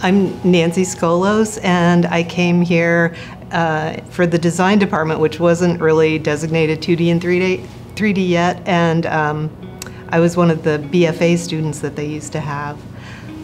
I'm Nancy Skolos, and I came here uh, for the design department, which wasn't really designated 2D and 3D, 3D yet, and um, I was one of the BFA students that they used to have.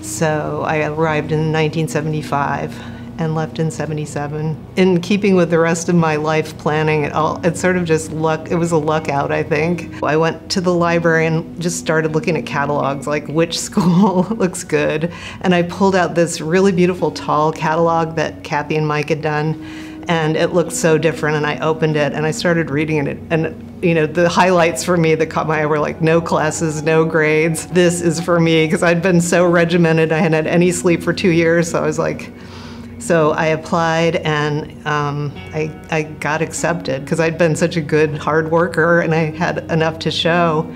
So I arrived in 1975 and left in 77. In keeping with the rest of my life planning, it all it sort of just luck it was a luck out, I think. I went to the library and just started looking at catalogs like which school looks good. And I pulled out this really beautiful tall catalog that Kathy and Mike had done and it looked so different and I opened it and I started reading it and you know the highlights for me that caught my eye were like no classes no grades this is for me because I'd been so regimented I hadn't had any sleep for two years so I was like so I applied and um, I, I got accepted because I'd been such a good hard worker and I had enough to show.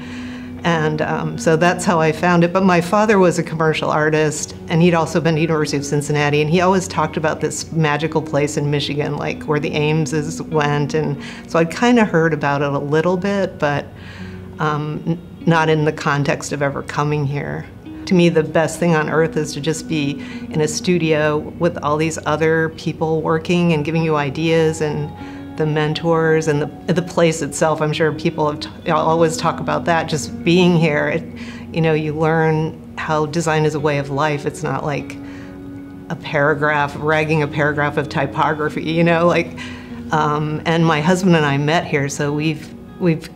And um, so that's how I found it. But my father was a commercial artist, and he'd also been to University of Cincinnati, and he always talked about this magical place in Michigan, like where the Eameses went. And so I'd kind of heard about it a little bit, but um, not in the context of ever coming here to me, the best thing on earth is to just be in a studio with all these other people working and giving you ideas and the mentors and the, the place itself. I'm sure people have always talk about that. Just being here, it, you know, you learn how design is a way of life. It's not like a paragraph, ragging a paragraph of typography, you know, like. Um, and my husband and I met here, so we've we've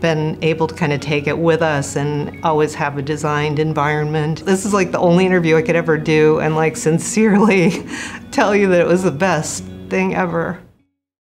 been able to kind of take it with us and always have a designed environment. This is like the only interview I could ever do and like sincerely tell you that it was the best thing ever.